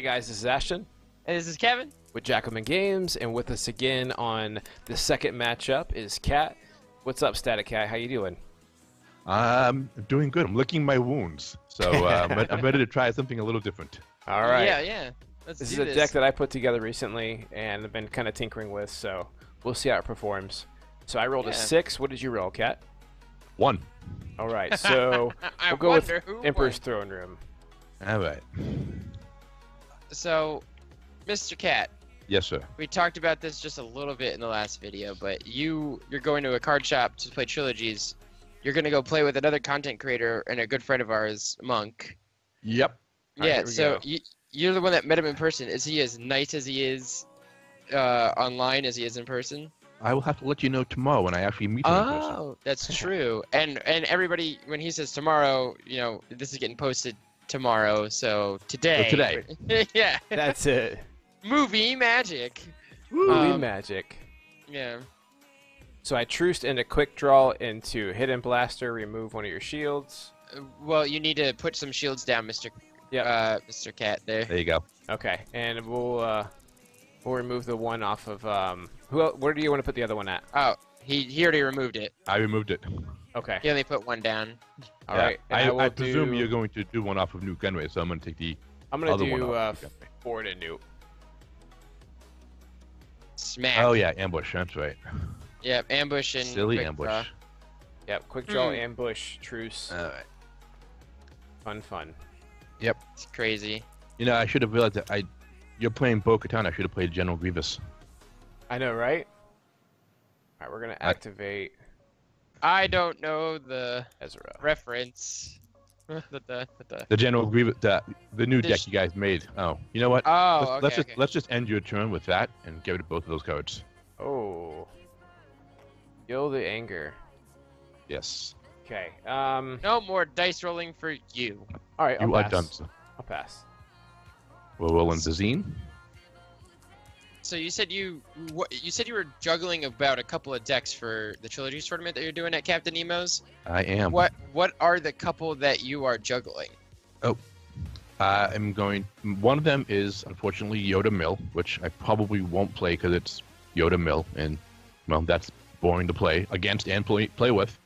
Hey guys, this is Ashten And this is Kevin. with Jackalmen Games, and with us again on the second matchup is Cat. What's up, Static Cat? How you doing? I'm doing good. I'm licking my wounds, so uh, I'm, I'm ready to try something a little different. All right. Yeah, yeah. Let's This is do a this. deck that I put together recently and I've been kind of tinkering with, so we'll see how it performs. So I rolled a six. What did you roll, Cat? One. All right. So we'll go with Emperor's won. Throne Room. All right. So, Mr. Cat, Yes, sir. we talked about this just a little bit in the last video, but you you're going to a card shop to play trilogies. You're gonna go play with another content creator and a good friend of ours, Monk. Yep. Yeah. we so go. you, you're the one that met him in person. Is he as nice as he is uh, online as he is in person? I will have to let you know tomorrow when I actually meet him in person. Oh, that's true. and and everybody, when he says tomorrow, you know, this is getting posted tomorrow. So today. today. yeah. That's it. Movie magic. Movie Um, magic. Yeah. So I truced into quick draw into hidden blaster, remove one of your shields. Uh, Well, you need to put some shields down, Mister. Yep. Uh, Mr. Cat. There. There you go. Okay, and we'll uh, we'll remove the one off of um. Who? el- Where do you want to put the other one at? Oh, he he already removed it. I removed it. Okay. He only put one down. All Yeah. right. and I, will I presume do, you're going to do one off of Nute Gunray, so I'm going to take the I'm gonna other one do uh, off. Nute Gunray. forward. Smack. Oh yeah, ambush. That's right. Yep. Ambush and. Silly quick ambush. draw. Yep. Quick draw, Hmm. ambush, truce. All right. Fun, fun. Yep. It's crazy. You know, I should have realized that I. You're playing Bo-Katan. I should have played General Grievous. I know, right? All right, we're gonna activate I don't know the Ezra. reference. the, the, the, The General Grievous, the, the new This- deck you guys made. Oh, you know what? Oh, let's, okay. let's just okay. let's just end your turn with that and get rid of both of those cards. Oh. Kill the anger. Yes. Okay. Um. No more dice rolling for you. All right. I'll you are pass. done. sir. I'll pass. We're rolling Bazine. So you said you what, you said you were juggling about a couple of decks for the trilogies tournament that you're doing at Captain Nemo's. I am. What what are the couple that you are juggling? Oh, I'm going. One of them is unfortunately Yoda Mill, which I probably won't play because it's Yoda Mill, and well, that's boring to play against and play, play with.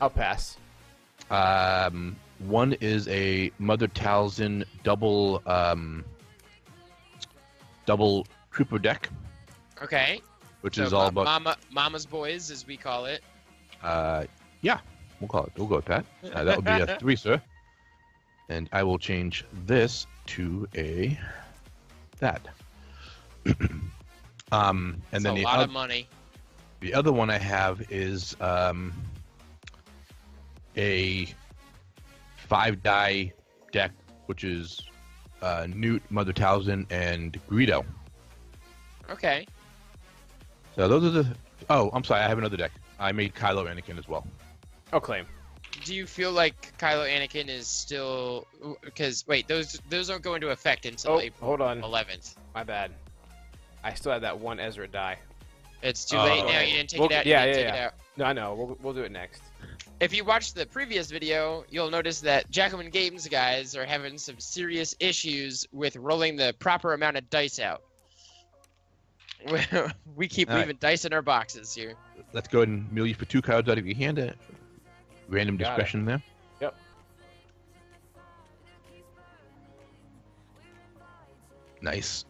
I'll pass. Um, one is a Mother Talzin double um, double trooper deck, Okay. which so is all about. Mama Mama's Boys as we call it. Uh, yeah, we'll call it. We'll go with that. Uh, that would be a three, sir. And I will change this to a that. um, and It's then a the, lot of money. the other one I have is um, a five die deck, which is uh, Nute, Mother Talzin, and Greedo. Okay. So those are the. Oh, I'm sorry. I have another deck. I made Kylo Anakin as well. I'll claim. Do you feel like Kylo Anakin is still because wait those those don't go into effect until Oh, April hold on. 11th. My bad. I still have that one Ezra die. It's too Oh. late now. You didn't take Well, it out. yeah, you didn't yeah, yeah. It out. No, I know. We'll, we'll do it next. If you watched the previous video, you'll notice that Jackalmen Games guys are having some serious issues with rolling the proper amount of dice out. we keep All right. leaving dice in our boxes here. Let's go ahead and mill you for two cards out of your hand. uh, Random Got it. discretion there. Yep. Nice.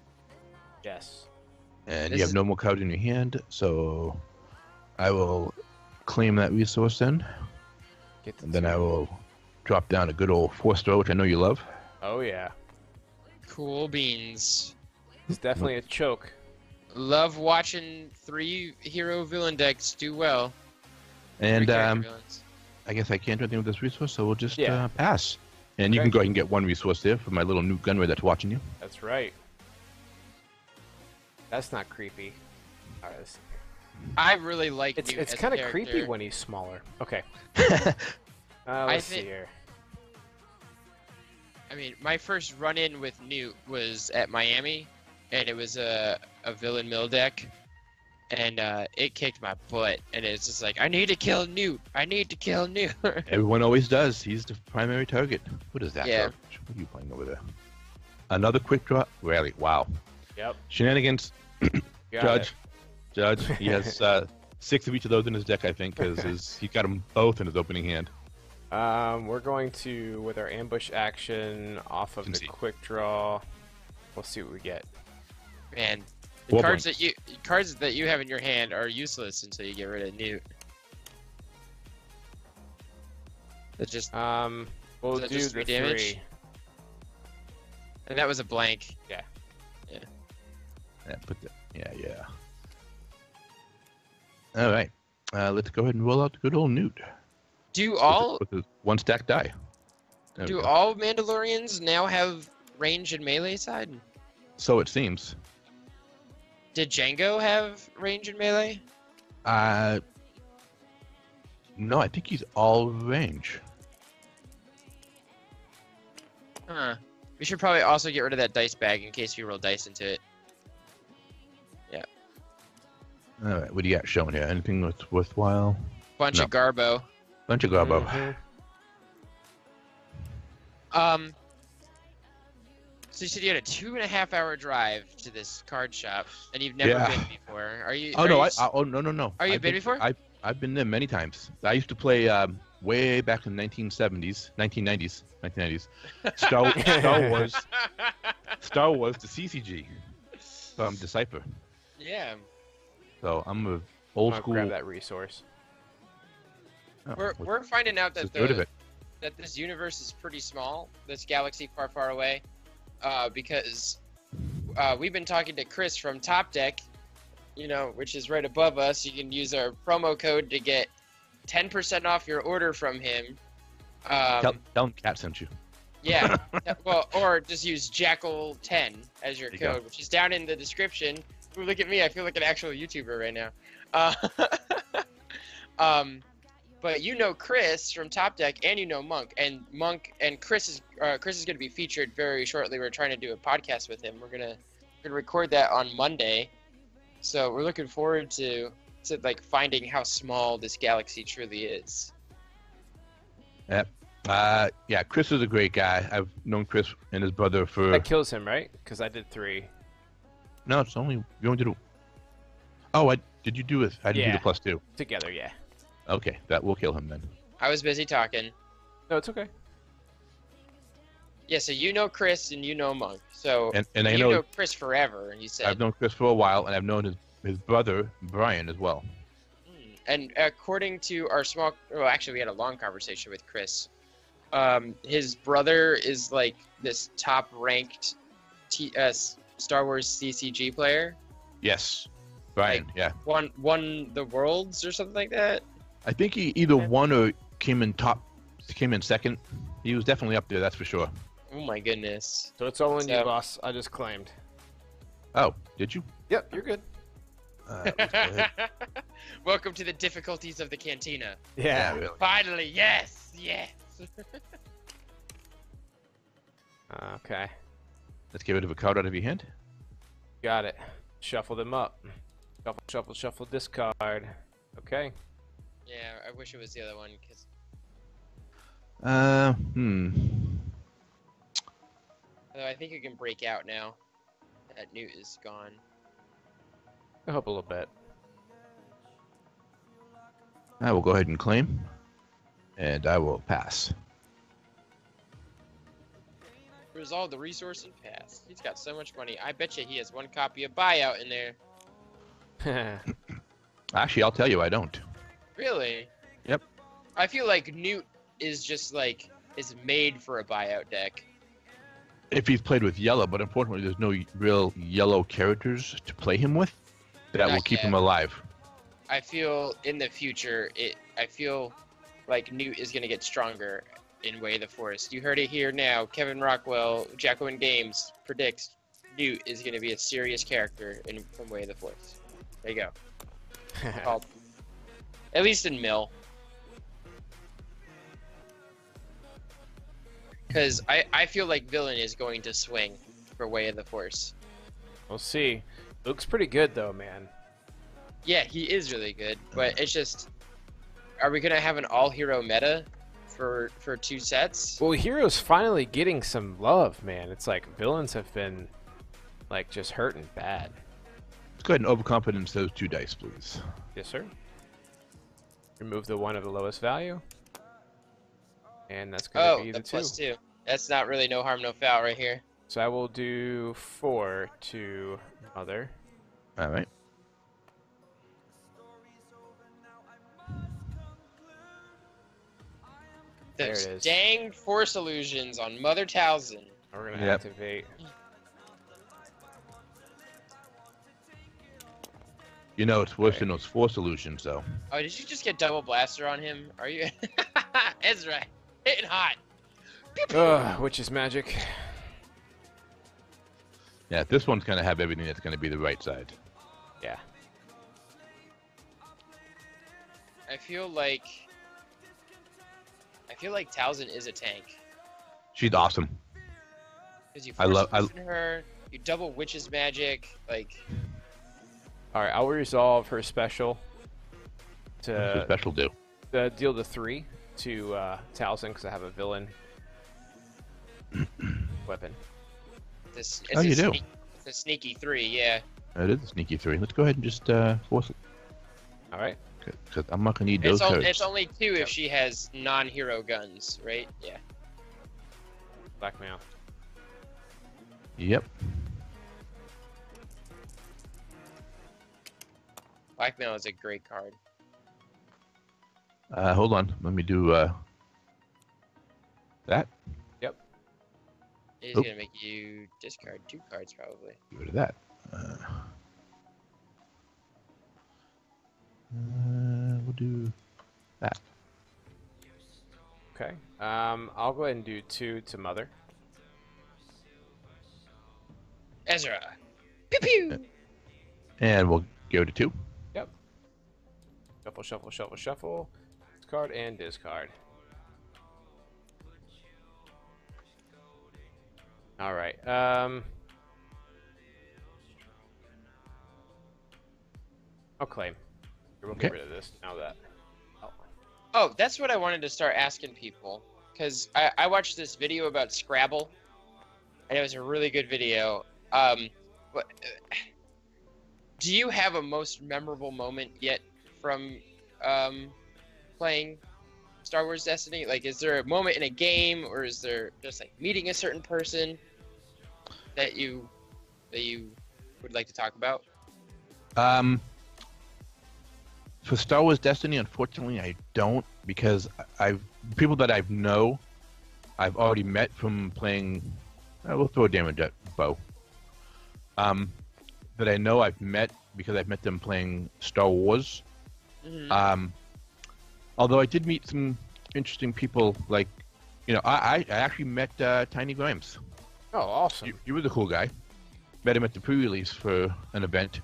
Yes. And This you have no more cards in your hand, so I will claim that resource then. Get the And then. I will drop down a good old four star, which I know you love. Oh yeah. Cool beans. It's definitely a choke. Love watching three hero villain decks do well. And um, villains. I guess I can't do anything with this resource, so we'll just Yeah. uh, pass. And you can go ahead and get one resource there for my little Nute Gunray that's watching you. That's right. That's not creepy. All right, let's- I really like It's Nute it's kind of creepy when he's smaller. Okay. Uh, I let's see thi- here. I mean, my first run in with Nute was at Miami, and it was a, a villain mill deck, and uh, it kicked my butt. And it's just like, I need to kill Nute. I need to kill Nute. Everyone always does. He's the primary target. What is that? Yeah. garbage? What are you playing over there? another quick draw. Really, wow. Yep. Shenanigans, Judge. it. Judge. He has uh, six of each of those in his deck, I think, because he got them both in his opening hand. Um, we're going to with our ambush action off of Can the see. quick draw. We'll see what we get. Man, the Four cards points. that you cards that you have in your hand are useless until you get rid of Nute. It's just Um, we'll that do just the three damage? three. and that was a blank. Yeah, Yeah. Yeah, put that. Yeah, yeah. All right. Uh, let's go ahead and roll out the good old Nute. Do with all the, with the one stack die. There do all Mandalorians now have range and melee side? So it seems. Did Django have range and melee? Uh, no, I think he's all range. Huh. We should probably also get rid of that dice bag in case we roll dice into it. Yeah. All right, what do you got shown here? Anything that's worthwhile? Bunch No. of Garbo. Bunch of garbo. Mhm. Um. So you said you had a two and a half hour drive to this card shop, and you've never Yeah. been before. Are you? Oh are no! you I, s- I, oh no no no! Are you I've been before? I I've been there many times. I used to play um, way back in the 1970s, 1990s, 1990s. Star, Star Wars, Star Wars, the CCG, um, Decipher. yeah. So I'm a I'm old gonna school. grab that resource. oh, We're we're finding out that the good of the it? that this universe is pretty small. This galaxy far far away, uh, because uh, we've been talking to Chris from Top Deck, you know, which is right above us. You can use our promo code to get ten percent off your order from him. Um, Tell, tell him Cat sent you. Yeah. well, or just use Jackal10 as your you go. code, which is down in the description. Ooh, look at me. I feel like an actual YouTuber right now. Uh, um, but you know Chris from Top Deck, and you know Monk, and Monk and Chris is uh, Chris is going to be featured very shortly. We're trying to do a podcast with him. We're gonna we're gonna record that on Monday, so we're looking forward to to like finding how small this galaxy truly is. Yep. Uh, yeah, Chris is a great guy. I've known Chris and his brother for. That kills him, right? Because I did three. No, it's only you only did. A... Oh, I did you do it? I didn't do the plus two. Together, yeah. Okay, that will kill him then. I was busy talking. No, it's okay. Yeah, so you know Chris and you know Monk. So And and I know, know, Chris forever, and you said. I've known Chris for a while, and I've known his his brother Brian as well. Hmm. And according to our small, well, actually, we had a long conversation with Chris. Um, his brother is like this top-ranked T- uh, Star Wars CCG player. Yes, Brian. yeah, Won won the worlds or something like that. I think he either Okay. won or came in top, came in second. He was definitely up there, that's for sure. Oh my goodness. So it's all in you, boss. I just claimed. Oh, did you? Yep, you're good. Uh, go. Welcome to the difficulties of the cantina. yeah, Yeah. really. Finally, yes, yes. Okay. Let's get rid of a card out of your hand. Got it. Shuffle them up. Shuffle, shuffle, shuffle, discard. Okay. Yeah, I wish it was the other one because Uh, hmm. I think you can break out now. That Nute is gone. I hope a little bit. I will go ahead and claim, and I will pass. Resolve the resource and pass. He's got so much money. I bet you he has one copy of buyout in there. Actually, I'll tell you, I don't. Really? Yep. I feel like Nute is just like is made for a buyout deck. If he's played with yellow, but unfortunately, there's no real yellow characters to play him with that Not will keep yet. him alive. I feel in the future it I feel like Nute is gonna get stronger in Way of the Force. You heard it here now. Kevin Rockwell, Jackalmen Games predicts Nute is gonna be a serious character in from Way of the Force. There you go. Called. At least in Mill. Because I, I feel like Villain is going to swing for Way of the Force. we'll see. Looks pretty good though, man. Yeah, he is really good, but it's just, are we gonna have an all-hero meta for for two sets. Well, Hero's finally getting some love, man. It's like villains have been like just hurting bad. Let's go ahead and overconfidence those two dice, please. Yes, sir. Remove the one of the lowest value. And that's going to Oh, be the the two. plus two. That's not really no harm, no foul right here. So I will do four to mother. All right. There it is. dang force illusions on Mother Talzin. We're going to Yep. activate. You know it's worse than those force illusions, though. Oh, did you just get double blaster on him? Are you Ezra hitting hot? Pew, pew. Which is magic. Yeah, this one's gonna have everything that's gonna be the right side. Yeah. I feel like I feel like Talzin is a tank She's awesome. because you I love- I- her, you double witch's magic, like All right, I'll resolve her special What's her to special do? uh, deal the three to uh, Talzin because I have a villain weapon. this. Oh, a you do? sneak- It's a sneaky three, yeah. It is a sneaky three. Let's go ahead and just uh, force it, All right. because I'm not gonna need It's, those on, it's only two if she has non-hero guns, right? Yeah. Blackmail. Yep. Blackmail is a great card. Uh, hold on. Let me do uh, that. Yep. It is gonna make you discard two cards probably. Get rid of that. Uh, uh, we'll do. That. Okay. Um, I'll go ahead and do two to mother. Ezra. Pew pew. And we'll go to two. Shuffle, shuffle, shuffle, shuffle. Card and discard. All right. Um, I'll claim. We'll get rid of this now that. Oh. Oh, that's what I wanted to start asking people. Because I, I watched this video about Scrabble, and it was a really good video. Um, what, do you have a most memorable moment yet from um, playing Star Wars Destiny? Like, is there a moment in a game, or is there just like meeting a certain person that you that you would like to talk about? Um, for Star Wars Destiny, unfortunately, I don't because I- I've people that I know, I've already met from playing. Uh, we'll throw a damage at Bo. Um, that I know I've met because I've met them playing Star Wars. Mhm. Um, although I did meet some interesting people, like, you know, I, I, I actually met uh, Tiny Grimes. Oh, awesome. He, he was a cool guy. Met him at the pre-release for an event.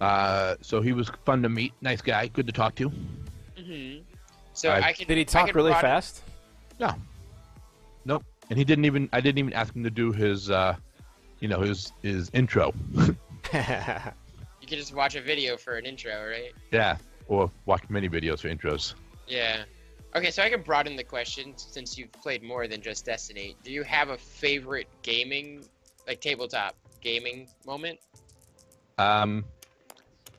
Uh, so he was fun to meet. Nice guy. Good to talk to. Mhm. So I- I can. Did he talk really broaden- fast? No. Nope. And he didn't even. I didn't even ask him to do his, uh, you know, his his intro. You can just watch a video for an intro, right? yeah. Or watch many videos for intros. Yeah. Okay, so I can broaden the question since you've played more than just Destiny. Do you have a favorite gaming, like tabletop gaming moment? Um,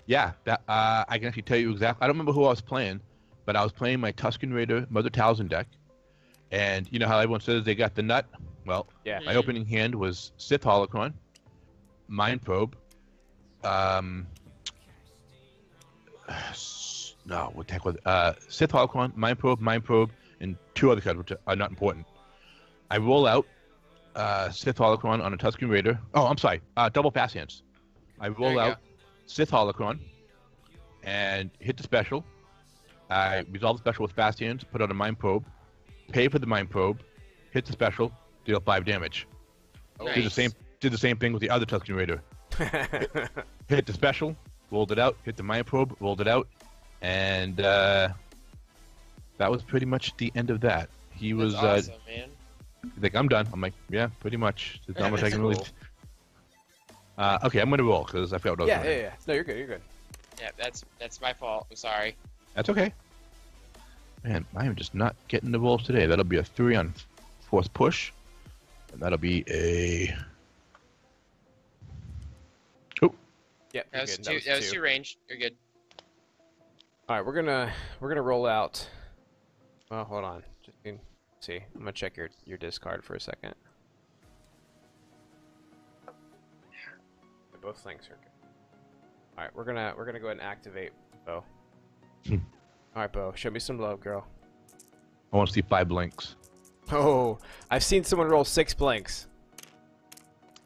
yeah. That uh, I can actually tell you exactly. I don't remember who I was playing, but I was playing my Tusken Raider Mother Talzin deck, and you know how everyone says they got the nut. Well, yeah. My Mhm. opening hand was Sith Holocron, Mind Probe, um, s- no, what the heck was it? Uh, Sith Holocron, Mind Probe, Mind Probe, and two other cards which are not important. I roll out uh, Sith Holocron on a Tusken Raider. Oh, I'm sorry, uh, double pass hands. I roll out Sith Holocron and hit the special. I resolve the special with fast hands, put out a Mind Probe, pay for the Mind Probe, hit the special, deal five damage. Did the same did the same thing with the other Tusken Raider. Hit the special, rolled it out, hit the Mind Probe, rolled it out, and uh, that was pretty much the end of that. He That's was awesome, uh, man. like, "I'm done." I'm like, "Yeah, pretty much. There's not much I can really." Uh, okay, I'm gonna roll because I forgot what I was yeah, doing. yeah, yeah. No, you're good. You're good. Yeah, that's that's my fault. I'm sorry. That's okay. Man, I am just not getting the rolls today. That'll be a three on fourth push. And that'll be a. Oh, Yep. That you're was two. That was two range. You're good. All right, we're gonna we're gonna roll out. Well, hold on. Just see. I'm gonna check your your discard for a second. Both links are good. All right, we're gonna we're gonna go ahead and activate Bo. Hmm. All right, Bo, show me some love, girl. I want to see five blinks. Oh, I've seen someone roll six blanks.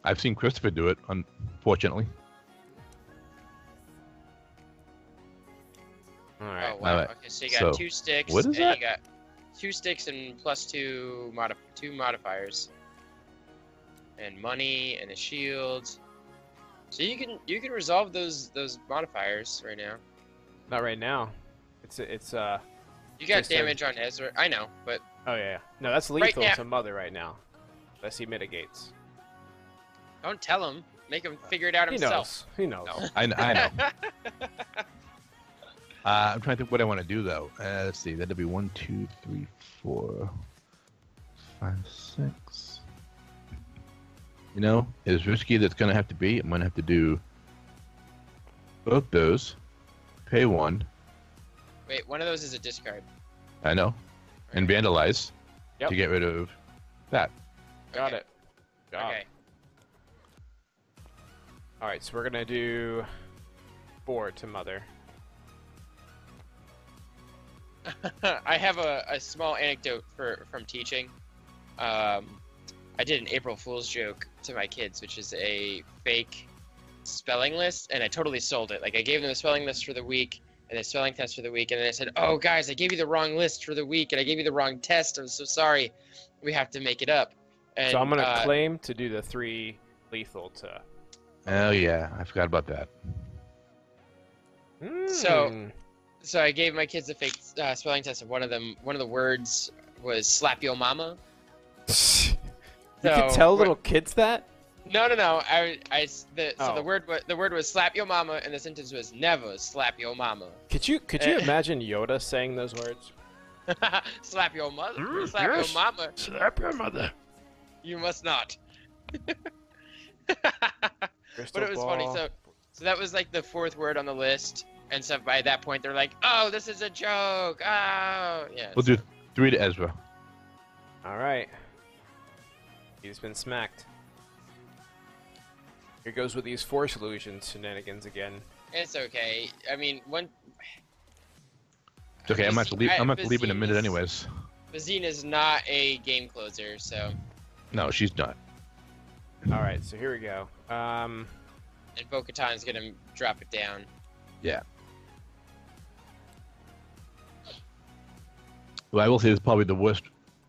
I've seen Christopher do it, unfortunately. Oh wow. Alright, Okay, so you got so, two sticks. what is and that? You got two sticks and plus two modif two modifiers. And money and a shield. So you can you can resolve those those modifiers right now. Not right now. It's it's uh. You got Yes, sir. damage on Ezra. I know, but Oh yeah. yeah. No, that's lethal now- to mother right now. Unless he mitigates. don't tell him. Make him figure it out himself. He himself. knows. He knows. No. I, I know. Uh, I'm trying to think what I want to do though. Uh, let's see. That'll be one, two, three, four, five, six. You know, as risky that's gonna have to be, I'm gonna have to do both those. Pay one. Wait, one of those is a discard. I know, and vandalize Yep. to get rid of that. Got Okay. it. Got Okay. it. All right, so we're gonna do four to mother. I have a, a small anecdote for from teaching. Um, I did an April Fool's joke to my kids, which is a fake spelling list, and I totally sold it. Like I gave them the spelling list for the week and the spelling test for the week, and then I said, "Oh, guys, I gave you the wrong list for the week, and I gave you the wrong test. I'm so sorry. We have to make it up." And, so I'm gonna uh, claim to do the three lethal to. Oh yeah, I forgot about that. Mm. so I gave my kids a fake uh, spelling test, and one of them, one of the words was "slap your mama." you can So, tell what- little kids that. No, no, no. I, I, the, so Oh. the word, the word was slap your mama, and the sentence was never slap your mama. Could you could you Eh. imagine Yoda saying those words? slap your mother, Mm, slap yes. your mama. Slap your mother. You must not. But it was funny. So, so that was like the fourth word on the list, and so by that point they're like, "Oh, this is a joke." Oh, yeah. We'll do three to Ezra. All right. He's been smacked. Here goes with these force illusions shenanigans again. It's okay. I mean, one. It's okay. I'm Biz- about to leave. I- I'm about to leave in a minute anyways. Bazine is not a game closer, so No, she's not. All right, so here we go. Um, and Bo-Katan's gonna drop it down. Well, I will say it's probably the worst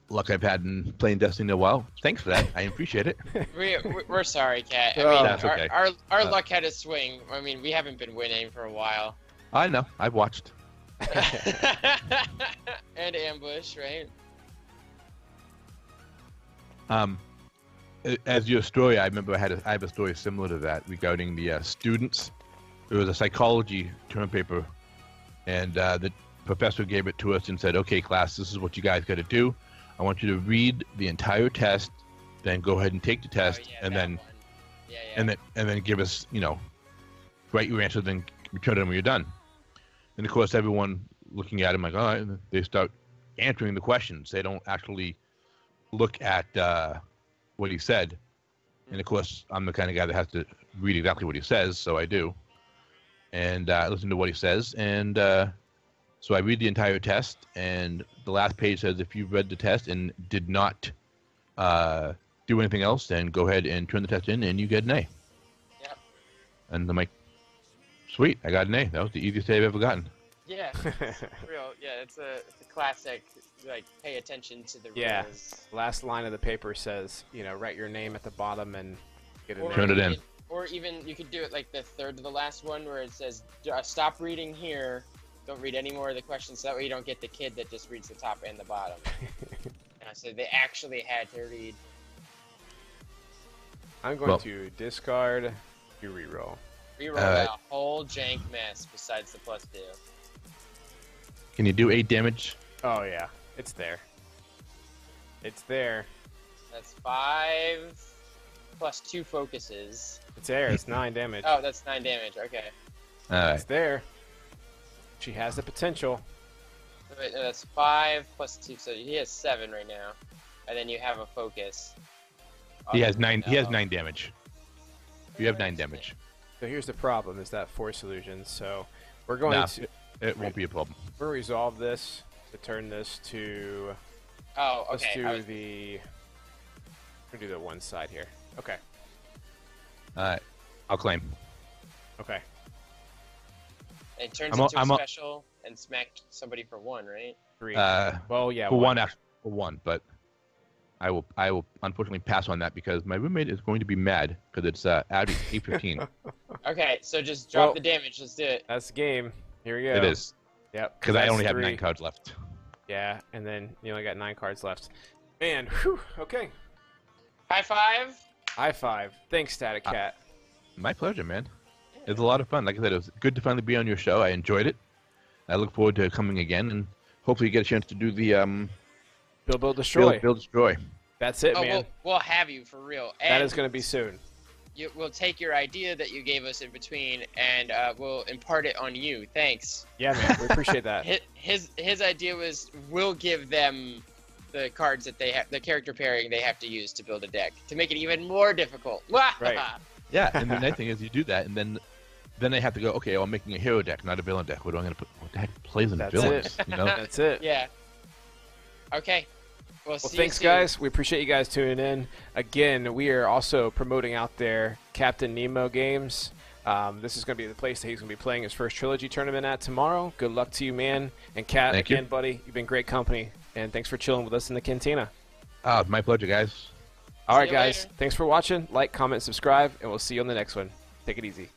luck I've had in playing Destiny in a while. Thanks for that. I appreciate it. We, we- we're sorry, Cat. I Oh. mean, That's our, okay. our, our Uh, luck had a swing. I mean, we haven't been winning for a while. I know. I've watched. and ambush, right? Um, as your story, I remember I had a, I have a story similar to that regarding the uh, students. It was a psychology term paper, and uh, the professor gave it to us and said, "Okay, class, this is what you guys got to do. I want you to read the entire test, then go ahead and take the test, oh, yeah, and then. Yeah, yeah. and then and then give us, you know, write your answer, then return it when you're done." And of course, everyone looking at him like, "All right," and they start answering the questions. They don't actually look at uh, what he said. And of course, I'm the kind of guy that has to read exactly what he says, so I do. And uh, listen to what he says, and uh, so I read the entire test. And the last page says, if you've read the test and did not uh, do anything else, then go ahead and turn the test in, and you get an A. Yep. And I'm like, sweet, I got an A. That was the easiest A I've ever gotten. yeah, it's real. Yeah, it's a it's a classic. Like, pay attention to the rules. Yeah. Last line of the paper says, you know, write your name at the bottom and get an Or A. Turn it in. Or even you could do it like the third to the last one, where it says, uh, "Stop reading here. Don't read any more of the questions." So that way you don't get the kid that just reads the top and the bottom. and I said they actually had to read. I'm going Well- to discard to reroll. Reroll Uh, a whole jank mess besides the plus two. Can you do eight damage Oh yeah, it's there. It's there. That's five plus two focuses. It's there. It's nine damage. Oh, that's nine damage. Okay. All right. It's there. She has the potential. Wait, no, that's five plus two, so he has seven right now, and then you have a focus. He has nine. He has uh, nine damage. You have nine damage. So here's the problem: is that force illusion. So we're going Nah. to It won't be a problem. we're gonna resolve this to turn this to Oh, okay. let's do was- the we're gonna do the one side here. Okay. All right. I'll claim. Okay. It turns I'm into a I'm a- special and smack somebody for one, right? Three. Uh, well, yeah. for one after for one, but I will I will unfortunately pass on that because my roommate is going to be mad because it's uh, Audi eight fifteen. Okay, so just drop Well- the damage. Let's do it. That's the game. Here we go. It is Yep. because I that's only have nine cards left. Yeah, and then you only got nine cards left. Man, whew, okay. High five. High five. Thanks, Static Uh, Cat. My pleasure, man. It's a lot of fun. Like I said, it was good to finally be on your show. I enjoyed it. I look forward to coming again and hopefully get a chance to do the um Build, build, destroy. build, build destroy. That's it, oh, man. we'll, we'll have you for real. that And is going to be soon. You, we'll take your idea that you gave us in between, and uh, we'll impart it on you. Thanks. Yeah, man. We appreciate that. His his, his idea was we'll give them the cards that they have, the character pairing they have to use to build a deck to make it even more difficult. Right. Yeah, and the nice thing is you do that, and then then they have to go. Okay, well, I'm making a hero deck, not a villain deck. What am I going to put? What the heck plays in That's villains? You know. That's it. yeah. Okay. We'll, Well, thanks, guys. We appreciate you guys tuning in. Again, we are also promoting out there Captain Nemo games. Um, this is going to be the place that he's going to be playing his first trilogy tournament at tomorrow. Good luck to you, man. And Kat, Thank you. buddy, you've been great company. And thanks for chilling with us in the cantina. Ah, my pleasure, guys. All right, you guys. later. Thanks for watching. Like, comment, subscribe, and we'll see you on the next one. Take it easy.